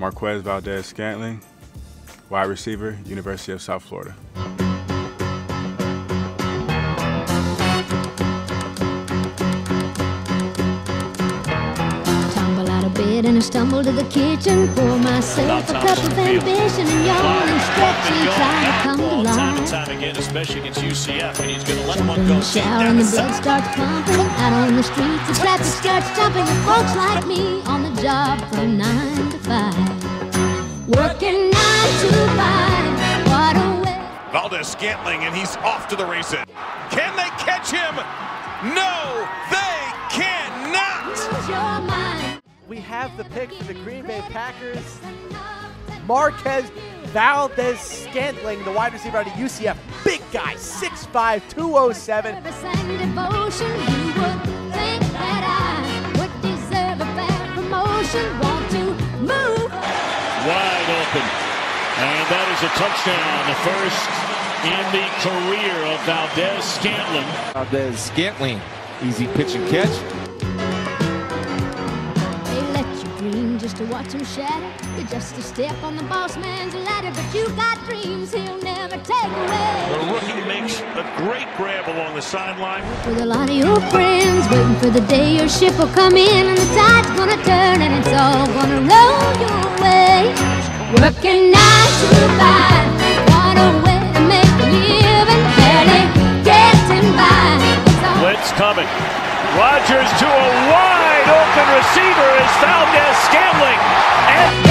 Marquez Valdes-Scantling, wide receiver, University of South Florida. Tumble out of bed and I stumble to the kitchen. Pour myself a cup of ambition and yawn and stretch and try to come to Time and life. time again, especially against UCF, and he's going to let Jump one in go the shower and the the blood starts pumping. Out on the streets, the traffic starts jumping. And folks like me on the job from nine to five. Working nine to five. What a way. Valdes-Scantling, and he's off to the races. Can they catch him? No, they cannot. Lose your mind. We have the pick for the Green Bay Packers. Marquez Valdes-Scantling, the wide receiver out of UCF. Big guy, 6'5, 207. Devotion, you would think that I would deserve a fair promotion. And that is a touchdown, the first in the career of Valdes-Scantling. Valdez Scantling. Easy pitch and catch. They let you dream just to watch them shatter. You're just a step on the boss man's ladder, but you got dreams he'll never take away. The rookie makes a great grab along the sideline. With a lot of your friends waiting for the day your ship will come in and the tide's gonna turn and it's all gonna roll your way. Working nine Blitz coming. Rodgers to a wide open receiver is Valdez Scantling. And